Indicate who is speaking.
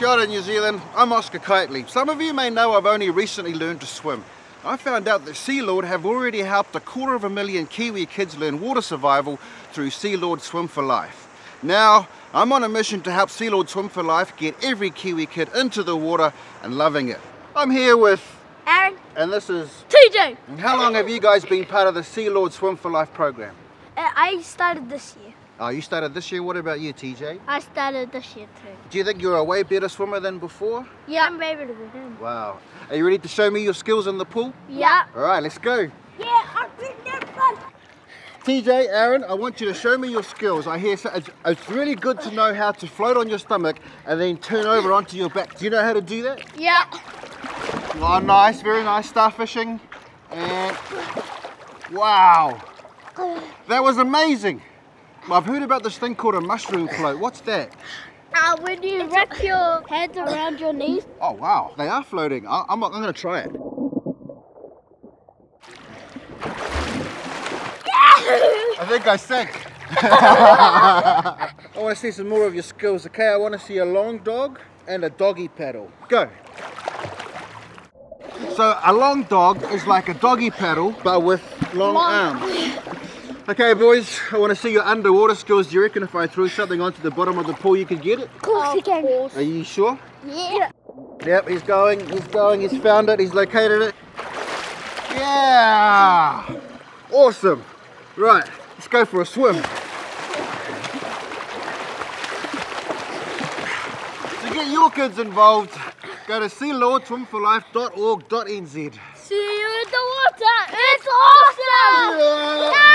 Speaker 1: Kia ora, New Zealand. I'm Oscar Kightley. Some of you may know I've only recently learned to swim. I found out that Sealord have already helped a quarter of a million Kiwi kids learn water survival through Sealord Swim for Life. Now, I'm on a mission to help Sealord Swim for Life get every Kiwi kid into the water and loving it. I'm here with
Speaker 2: Aaron.
Speaker 1: and this is
Speaker 2: TJ.
Speaker 1: and how long have you guys been part of the Sealord Swim for Life program?
Speaker 2: Uh, I started this year.
Speaker 1: Oh, you started this year. What about you, TJ?
Speaker 2: I started this year too.
Speaker 1: Do you think you're a way better swimmer than before?
Speaker 2: Yeah, I'm ready to him.
Speaker 1: Wow. Are you ready to show me your skills in the pool?
Speaker 2: Yeah.
Speaker 1: All right, let's go.
Speaker 2: Yeah, I've been fun.
Speaker 1: TJ, Aaron, I want you to show me your skills. I hear so- it's, it's really good to know how to float on your stomach and then turn over onto your back. Do you know how to do that?
Speaker 2: Yeah.
Speaker 1: Oh, nice, very nice. Star fishing. And wow, that was amazing. I've heard about this thing called a mushroom float. What's that?
Speaker 2: Uh, when you wrap your hands around your knees.
Speaker 1: Oh wow, they are floating. I, I'm, I'm going to try it. I think I sank. I want to see some more of your skills. Okay, I want to see a long dog and a doggy paddle. Go. So a long dog is like a doggy paddle, but with long,
Speaker 2: Long.
Speaker 1: arms. Okay, boys, I want to see your underwater skills. Do you reckon if I threw something onto the bottom of the pool, you could get it?
Speaker 2: Of course you can.
Speaker 1: Are you sure?
Speaker 2: Yeah.
Speaker 1: Yep, he's going, he's going, he's found it, he's located it. Yeah! Awesome. Right, let's go for a swim. To get your kids involved, go to sealordswimforlife.org.nz.
Speaker 2: See you in the water. It's awesome.
Speaker 1: Yeah!